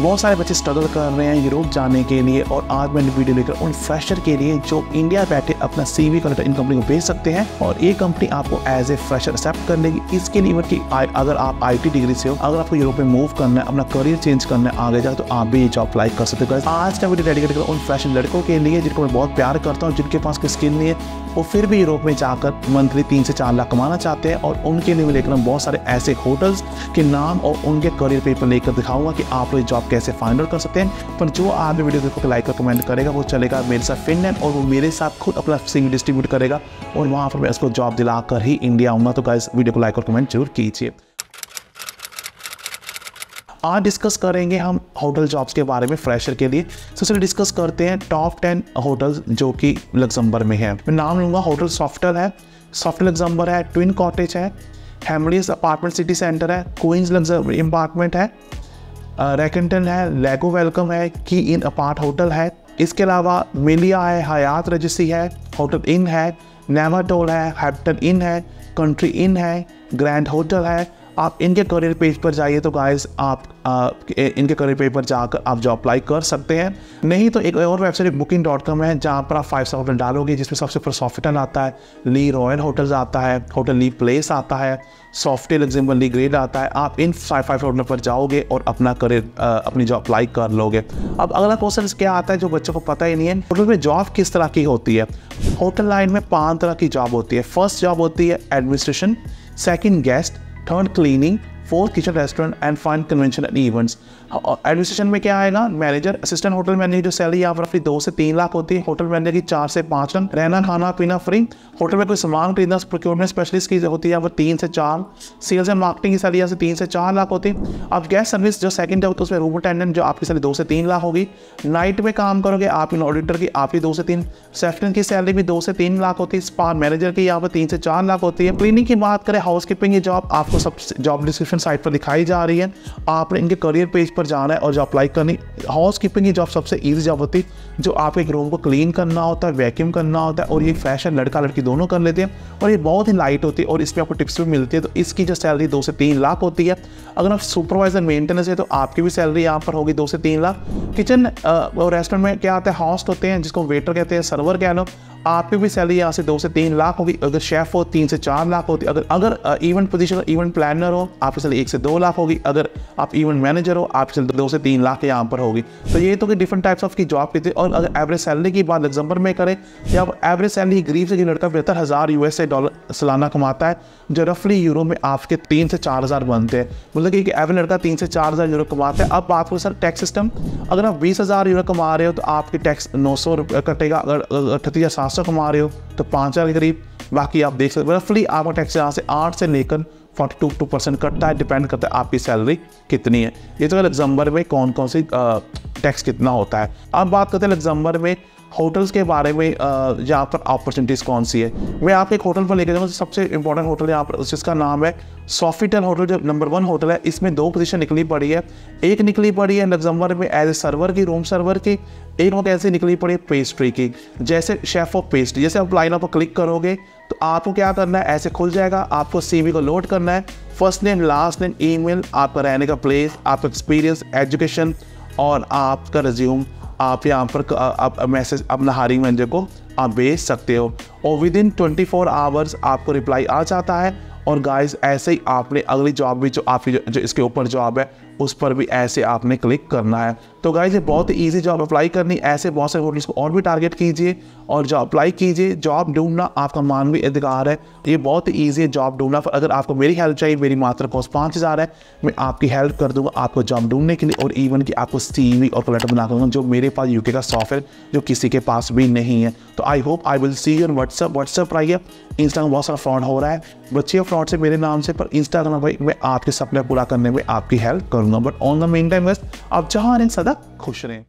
बहुत सारे बच्चे स्ट्रगल कर रहे हैं यूरोप जाने के लिए और आज मैंने वीडियो लेकर उन फ्रेशर के लिए जो इंडिया बैठे अपना सी वी कलेक्टर इन कंपनी को भेज सकते हैं और ये कंपनी आपको एज ए फ्रेशर एक्सेप्ट कर लेगी। इसके लिए कि अगर आप आईटी डिग्री से हो, अगर आपको यूरोप में मूव करना है, अपना करियर चेंज करना है, आगे जाए तो आप भी ये जॉब अप्लाई कर सकते हो। आज का वीडियो डेडिकेट कर उन फ़ैशन लड़कों के लिए जिनको मैं बहुत प्यार करता हूँ, जिनके पास कोई स्किल नहीं है वो फिर भी यूरोप में जाकर मंथली तीन से चार लाख कमाना चाहते हैं और उनके लिए मैं लेकर बहुत सारे ऐसे होटल्स के नाम और उनके करियर पेपर लेकर दिखाऊँगा कि आप लोग जॉब कैसे फाइंड आउट कर सकते हैं। पर जो आप वीडियो देखो लाइक और कमेंट करेगा, वो चलेगा मेरे साथ फिनलैंड और वो मेरे साथ खुद अपना सिंग डिस्ट्रीब्यूट करेगा और वहाँ पर मैं उसको जॉब दिलाकर ही इंडिया आऊँगा। तो गाइस वीडियो को लाइक और कमेंट ज़रूर कीजिए। आज डिस्कस करेंगे हम होटल जॉब्स के बारे में फ्रेशर के लिए। सबसे चलिए डिस्कस करते हैं टॉप टेन होटल्स जो कि लग्जम्बर में है। मैं नाम लूँगा होटल सॉफ्टवेयर है। सॉफ्टवेयर लग्जम्बर है ट्विन कॉटेज है। हेमलीस अपार्टमेंट सिटी सेंटर है। क्वींस लग्जर अपार्टमेंट है। रैकेंटन है, लेगो वेलकम है, की इन अपार्ट होटल है। इसके अलावा मिलिया है, हयात रजिस्ट्री है, होटल इन है, नेवाटोल है, हैप्टन इन है, कंट्री इन है, ग्रैंड होटल है आप इनके करियर पेज पर जाइए तो गाइस आप आ, इनके करियर पेज पर जाकर आप जॉब अप्लाई कर सकते हैं। नहीं तो एक और वेबसाइट बुकिंग डॉट कॉम है जहाँ पर आप फाइव स्टार होटल डालोगे जिसमें सबसे ऊपर आता है ली रॉयल होटल्स आता है होटल ली प्लेस आता है सॉफ्टवेयर एग्ज़ाम्पल ली ग्रेड आता है। आप इन फाइव फाइव होटल पर जाओगे और अपना करियर अपनी जॉब अप्लाई कर लोगे। अब अगला क्वेश्चन क्या आता है जो बच्चों को पता ही नहीं है होटल में जॉब किस तरह की होती है? होटल लाइन में पाँच तरह की जॉब होती है। फ़र्स्ट जॉब होती है administration second guest Turn cleaning. Fourth kitchen restaurant and fine convention and events administration में क्या आएगा? मैनेजर असिस्टेंट होटल मैनेजर जो सैलरी पर रफली दो से तीन लाख होती है होटल मैनेजर की चार से पाँच लाख, रहना, खाना, पीना फ्री होटल में कोई सामान खरीदना प्रोक्योरमेंट स्पेशलिस्ट की होती है पर तीन से चार. सेल्स एंड मार्केटिंग की सैलरी यहाँ से तीन से चार लाख होती है. अब गैस सर्विस जो सेकंड है तो उसमें रूम अटेंडेंट जो आपकी सैलरी दो से तीन लाख होगी. नाइट में काम करोगे, आप इन ऑडिटर की आपकी दो से तीन. सेफ्टन की सैलरी भी दो से तीन लाख होती है. स्पा मैनेजर की यहाँ पर तीन से चार लाख होती है. क्लीनिंग की बात करें हाउस कीपिंग की जॉब आपको सब जॉब डिस्क्रिप्शन साइट पर दिखाई जा रही है। आपने इनके करियर पेज पर जाना है और जॉब अप्लाई करनी हाउस कीपिंग की जॉब सबसे ईजी जॉब होती है जो आप एक रूम को क्लीन करना होता है वैक्यूम करना होता है और ये फ़ैशन लड़का लड़की दोनों कर लेते हैं और ये बहुत ही लाइट होती है और इस पर आपको टिप्स भी मिलती है। तो इसकी जो सैलरी दो से तीन लाख होती है। अगर आप सुपरवाइजर मेंटेनेंस है तो आपकी भी सैलरी यहाँ पर होगी दो से तीन लाख। किचन रेस्टोरेंट में क्या आता है हॉस्ट होते हैं, जिसको वेटर कहते हैं सर्वर कह लो। आपकी भी सैलरी यहाँ से दो से तीन लाख होगी, अगर शेफ हो, तीन से चार लाख होती, अगर अगर इवेंट पोजीशन इवेंट प्लानर हो, आपकी सैलरी एक से दो लाख होगी, अगर आप इवेंट मैनेजर हो, आपकी सैलरी दो से तीन लाख यहाँ पर होगी। तो ये तो कि डिफरेंट टाइप्स ऑफ़ की जॉब की थी, और अगर एवरेज सैलरी की बात एग्ज़ाम्पल में करें या एवरेज सैलरी गरीब से लड़का बेहतर हज़ार यू डॉलर सालाना कमाता है, जो रफली यूरो में आपके तीन से चार हज़ार बनते हैं। मतलब कि एवरेज लड़का तीन से चार हज़ार यूरो कमाता है। अब बात करो सर टैक्स सिस्टम अगर आप बीस हज़ार यूरो कमा रहे हो तो आपकी टैक्स नौ सौ कटेगा, अगर अठतीस सात सौ कमा रहे हो तो पाँच हज़ार के करीब। बाकी आप देख सकते रफली आपका टैक्स यहाँ से आठ से लेकर फोर्टी टू टू परसेंट कटता है डिपेंड करता है आपकी सैलरी कितनी है। ये तो लग्जम्बर में कौन कौन सी टैक्स कितना होता है। अब बात करते हैं लग्जम्बर में होटल्स के बारे में यहाँ पर अपॉर्चुनिटीज़ कौन सी है? मैं आपके एक होटल पर लेकर जाऊँगा सबसे इंपॉर्टेंट होटल यहाँ पर, जिसका नाम है सॉफिटल होटल जो नंबर वन होटल है। इसमें दो पोजीशन निकली पड़ी है। एक निकली पड़ी है लग्जम्बर में एज ए सर्वर की रूम सर्वर की, एक वक्त ऐसे निकली पड़ी है पेस्ट्री की, जैसे शेफ ऑफ़ पेस्ट्री जैसे आप लाइन पर क्लिक करोगे तो आपको क्या करना है? ऐसे खुल जाएगा, आपको सीवी को लोड करना है। First name last name email आपका रहने का प्लेस आपका एक्सपीरियंस एजुकेशन और आपका रिज्यूम आप यहाँ पर आप मैसेज, अपना हायरिंग मैनेजर को आप भेज सकते हो। और within twenty four hours आपको रिप्लाई आ जाता है। और गाइस ऐसे ही आपने अगली जॉब भी जो आपकी जो, जो इसके ऊपर जॉब है उस पर भी ऐसे आपने क्लिक करना है। तो गाइज़ ये बहुत ही ईजी जॉब अप्लाई करनी ऐसे बहुत सारे होटल्स को और भी टारगेट कीजिए और जॉब अप्लाई कीजिए। जॉब ढूंढना आपका मानवीय अधिकार है। ये बहुत ही ईजी है जॉब ढूंढना अगर आपको मेरी हेल्प चाहिए मेरी मात्र कॉस्ट पाँच हज़ार है मैं आपकी हेल्प कर दूँगा आपको जॉब ढूँढने के लिए और इवन कि आपको सीवी और कलेक्टर बना दूँगा जो मेरे पास यूके का सॉफ्टवेयर जो किसी के पास भी नहीं है। तो I hope I will see your WhatsApp WhatsApp पर आइए। इंस्टाग्राम बहुत सारा फ्रॉड हो रहा है। बच्चे फ्रॉड से मेरे नाम से, पर इंस्टाग्राम भाई, मैं आपके सपने पूरा करने में आपकी हेल्प करूँगा but on the main time बस आप जहाँ रहें सदा खुश रहें।